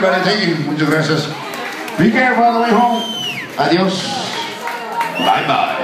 Muchas gracias. Be careful the way home. Adiós. Bye bye.